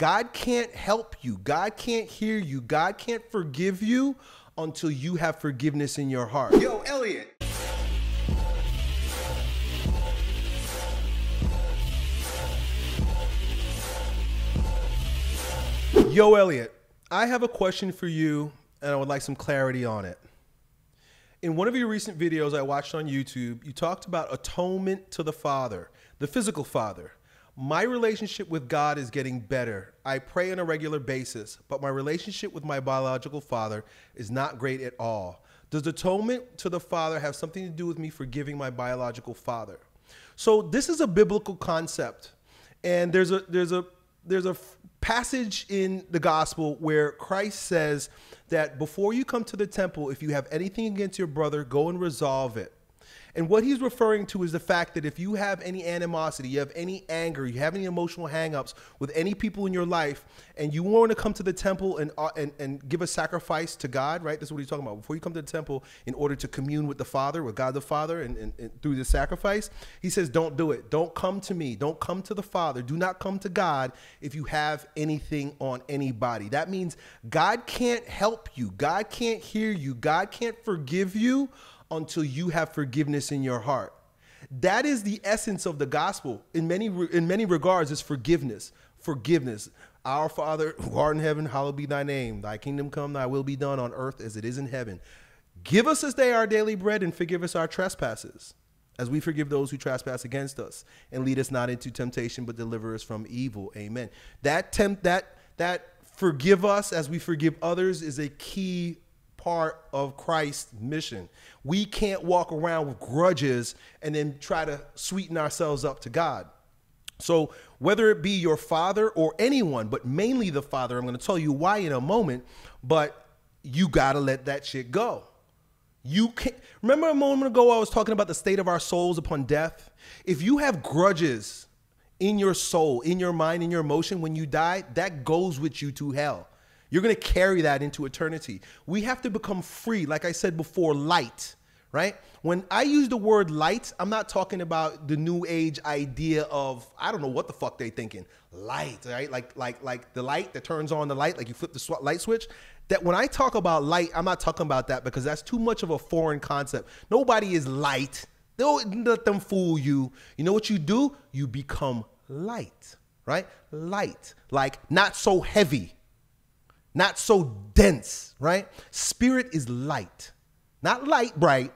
God can't help you. God can't hear you. God can't forgive you until you have forgiveness in your heart. Yo, Elliott. Yo, Elliott, I have a question for you and I would like some clarity on it. In one of your recent videos I watched on YouTube, you talked about atonement to the Father, the physical Father. My relationship with God is getting better. I pray on a regular basis, but my relationship with my biological father is not great at all. Does atonement to the Father have something to do with me forgiving my biological father? So this is a biblical concept, and there's a there's a there's a passage in the gospel where Christ says that before you come to the temple, if you have anything against your brother, go and resolve it. And what he's referring to is the fact that if you have any animosity, you have any anger, you have any emotional hangups with any people in your life, and you want to come to the temple and, uh, and, and give a sacrifice to God, right? That's what he's talking about. Before you come to the temple in order to commune with the Father, with God the Father, and, and, and through the sacrifice, he says, don't do it. Don't come to me. Don't come to the Father. Do not come to God if you have anything on anybody. That means God can't help you. God can't hear you. God can't forgive you until you have forgiveness in your heart. That is the essence of the gospel. In many in many regards, is forgiveness. Forgiveness. Our Father who art in heaven, hallowed be thy name. Thy kingdom come, thy will be done on earth as it is in heaven. Give us this day our daily bread and forgive us our trespasses, as we forgive those who trespass against us. And lead us not into temptation, but deliver us from evil. Amen. That tempt that that forgive us as we forgive others is a key part of Christ's mission. We can't walk around with grudges and then try to sweeten ourselves up to God. So, whether it be your father or anyone, but mainly the father, I'm going to tell you why in a moment, but you got to let that shit go. You can't remember a moment ago I was talking about the state of our souls upon death? If you have grudges in your soul, in your mind, in your emotion when you die, that goes with you to hell. You're going to carry that into eternity. We have to become free, like I said before, light, right? When I use the word light, I'm not talking about the new age idea of I don't know what the fuck they're thinking. Light, right? Like like like the light that turns on the light, like you flip the light switch. That when I talk about light, I'm not talking about that because that's too much of a foreign concept. Nobody is light. Don't let them fool you. You know what you do? You become light, right? Light, like not so heavy not so dense, right? Spirit is light, not light bright,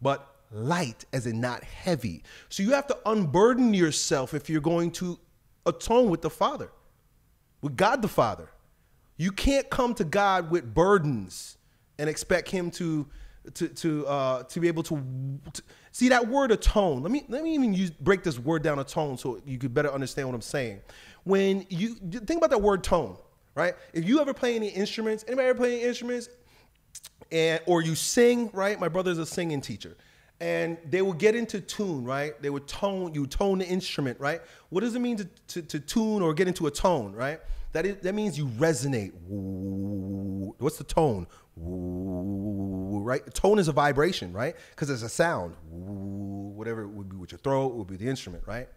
but light as in not heavy. So you have to unburden yourself if you're going to atone with the Father, with God the Father. You can't come to God with burdens and expect Him to to to uh, to be able to, to, see that word atone. Let me let me even use break this word down atone so you could better understand what I'm saying. When you think about that word tone, right? If you ever play any instruments, anybody ever play any instruments, and or you sing, right? My brother's a singing teacher, and they will get into tune, right? They would tone, you tone the instrument, right? What does it mean to, to, to tune or get into a tone, right? That is, that means you resonate. What's the tone? Right? Tone is a vibration, right? Because it's a sound. Whatever it would be with your throat, it would be the instrument, right?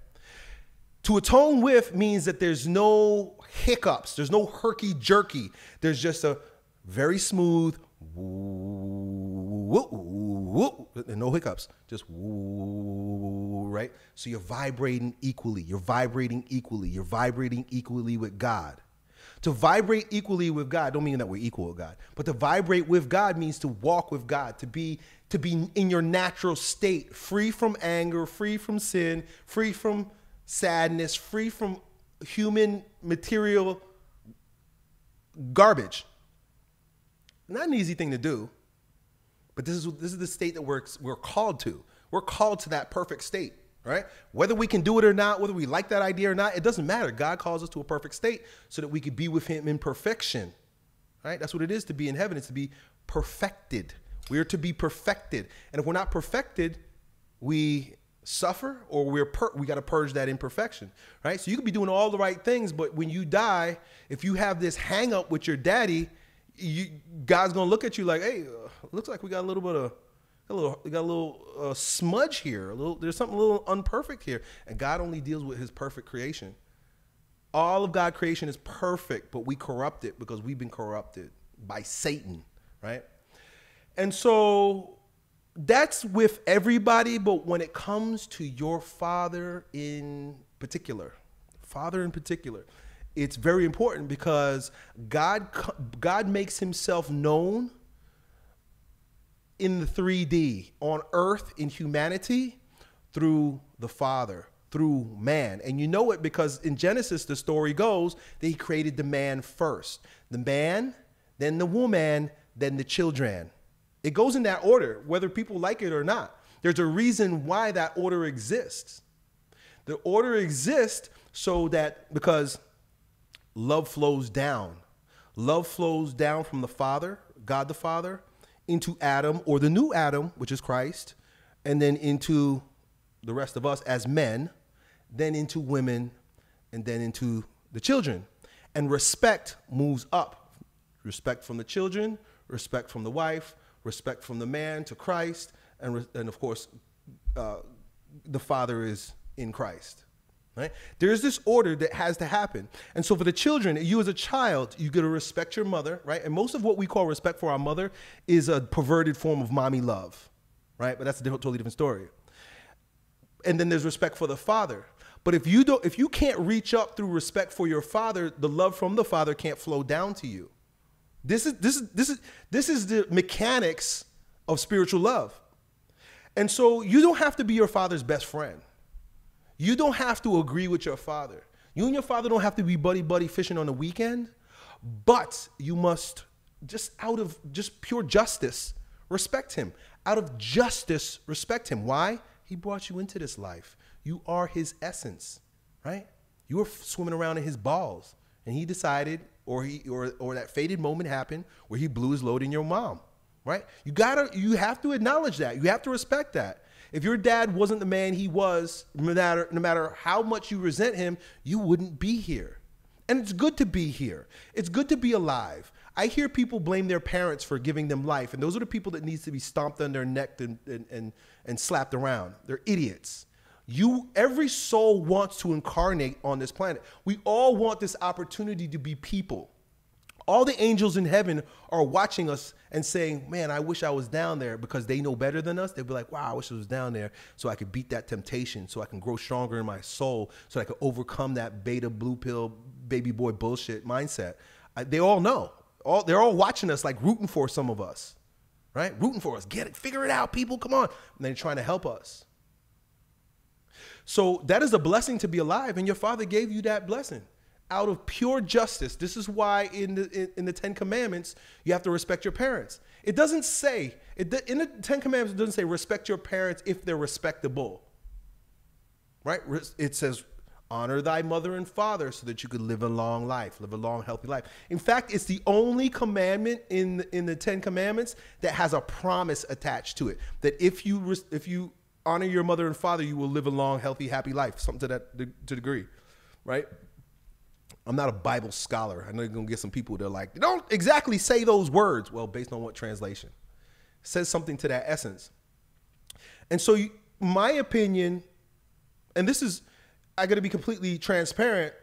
To atone with means that there's no hiccups, there's no herky jerky. There's just a very smooth, no hiccups, just right. So you're vibrating equally. You're vibrating equally. You're vibrating equally with God. To vibrate equally with God don't mean that we're equal with God, but to vibrate with God means to walk with God, to be to be in your natural state, free from anger, free from sin, free from sadness, free from human material garbage. Not an easy thing to do, but this is this is the state that we're, we're called to. We're called to that perfect state, right? Whether we can do it or not, whether we like that idea or not, it doesn't matter. God calls us to a perfect state so that we could be with Him in perfection, right? That's what it is to be in heaven. It's to be perfected. We are to be perfected, and if we're not perfected, we suffer or we're per- we got to purge that imperfection right? So you could be doing all the right things but when you die if you have this hang up with your daddy you god's gonna look at you like hey uh, looks like we got a little bit of a little we got a little uh, smudge here a little there's something a little unperfect here. And god only deals with his perfect creation. All of God creation is perfect, but we corrupt it because we've been corrupted by Satan, right? And so that's with everybody, but when it comes to your father in particular, father in particular, it's very important because God God makes himself known in the 3D on earth in humanity through the Father, through man. And you know it because in Genesis, the story goes that he created the man first. The man, then the woman, then the children. It goes in that order, whether people like it or not. There's a reason why that order exists. The order exists so that because love flows down. Love flows down from the Father, God the Father, into Adam or the new Adam, which is Christ, and then into the rest of us as men, then into women, and then into the children. And respect moves up. Respect from the children, respect from the wife, respect from the man to Christ, and, and of course, uh, the Father is in Christ. Right? There's this order that has to happen. And so for the children, you as a child, you got to respect your mother, right? And most of what we call respect for our mother is a perverted form of mommy love, right? But that's a totally different story. And then there's respect for the father. But if you don't if you can't reach up through respect for your father, the love from the father can't flow down to you. This is this is this is this is the mechanics of spiritual love. And so you don't have to be your father's best friend. You don't have to agree with your father. You and your father don't have to be buddy buddy fishing on the weekend, but you must just out of just pure justice respect him. Out of justice respect him. Why? He brought you into this life. You are his essence, right? You were swimming around in his balls, and he decided, or he, or or that fated moment happened where he blew his load in your mom, right? You gotta, you have to acknowledge that. You have to respect that. If your dad wasn't the man he was, no matter, no matter how much you resent him, you wouldn't be here. And it's good to be here. It's good to be alive. I hear people blame their parents for giving them life, and those are the people that needs to be stomped on their neck and, and, and, and slapped around. They're idiots. You, every soul wants to incarnate on this planet. We all want this opportunity to be people all the angels in heaven are watching us and saying, Man, I wish I was down there because they know better than us. They'd be like, Wow, I wish I was down there so I could beat that temptation, so I can grow stronger in my soul, so I could overcome that beta blue pill baby boy bullshit mindset. I, they all know. All, they're all watching us, like rooting for some of us, right? Rooting for us. Get it, figure it out, people, come on. And they're trying to help us. So that is a blessing to be alive, and your father gave you that blessing out of pure justice. This is why in the in, in, the Ten Commandments you have to respect your parents. It doesn't say it, in the Ten Commandments. It doesn't say respect your parents if they're respectable. Right? It says honor thy mother and father so that you could live a long life, live a long healthy life. In fact, it's the only commandment in in the Ten Commandments that has a promise attached to it that if you if you honor your mother and father, you will live a long, healthy, happy life. Something to that to degree, right? I'm not a Bible scholar. I know you're gonna get some people that are like, don't exactly say those words. Well, based on what translation? It says something to that essence. And so, you, my opinion, and this is, I got to be completely transparent.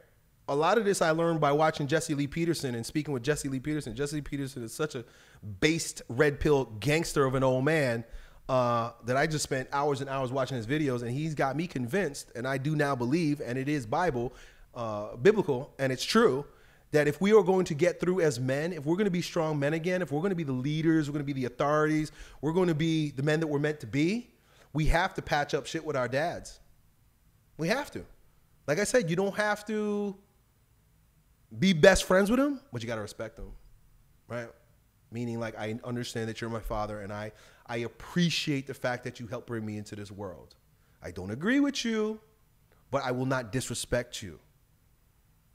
A lot of this I learned by watching Jesse Lee Peterson and speaking with Jesse Lee Peterson. Jesse Lee Peterson is such a based red pill gangster of an old man uh, that I just spent hours and hours watching his videos, and he's got me convinced, and I do now believe, and it is Bible, uh, biblical and it's true that if we are going to get through as men, if we're going to be strong men again, if we're going to be the leaders, we're going to be the authorities, we're going to be the men that we're meant to be, we have to patch up shit with our dads. We have to. Like I said, you don't have to be best friends with them, but you got to respect them, right? Meaning, like, I understand that you're my father and I, I appreciate the fact that you helped bring me into this world. I don't agree with you, but I will not disrespect you.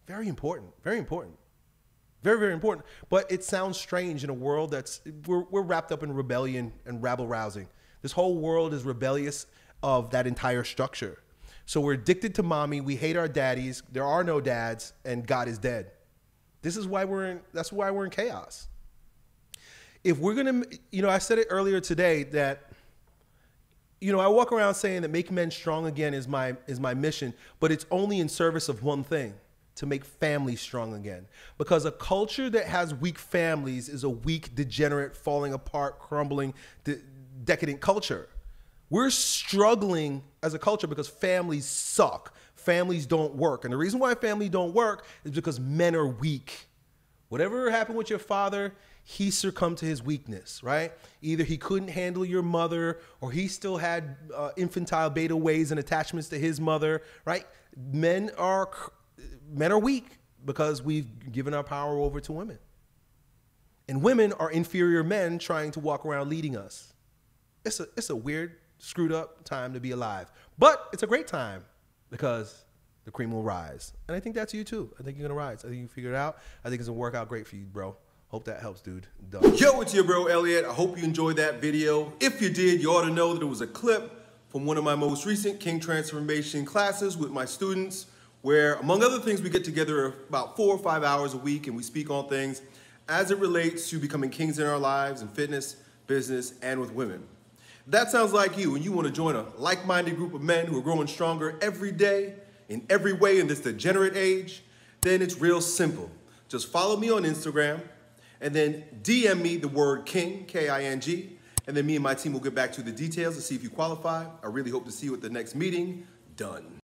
Very important. Very important. Very, very important. But it sounds strange in a world that's, we're, we're wrapped up in rebellion and rabble rousing. This whole world is rebellious of that entire structure. So we're addicted to mommy. We hate our daddies. There are no dads, and God is dead. This is why we're in, that's why we're in chaos. If we're to, you know, I said it earlier today that you know, I walk around saying that make men strong again is my is my mission, but it's only in service of one thing, to make families strong again. Because a culture that has weak families is a weak, degenerate, falling apart, crumbling, de- decadent culture. We're struggling as a culture because families suck. Families don't work. And the reason why families don't work is because men are weak. Whatever happened with your father, he succumbed to his weakness, right? Either he couldn't handle your mother or he still had uh, infantile beta ways and attachments to his mother, right? Men are men are weak because we've given our power over to women. And women are inferior men trying to walk around leading us. It's a, it's a weird, screwed up time to be alive. But it's a great time because the cream will rise. And I think that's you too. I think you're going to rise. I think you figure it out. I think it's to work out great for you, bro. Hope that helps, dude. Done. Yo, it's your bro Elliott. I hope you enjoyed that video. If you did, you ought to know that it was a clip from one of my most recent King Transformation classes with my students where, among other things, we get together about four or five hours a week and we speak on things as it relates to becoming kings in our lives in fitness, business, and with women. If that sounds like you and you want to join a like minded group of men who are growing stronger every day in every way in this degenerate age, then it's real simple. Just follow me on Instagram and then DM me the word King, K I N G, and then me and my team will get back to the details to see if you qualify. I really hope to see you at the next meeting. Done.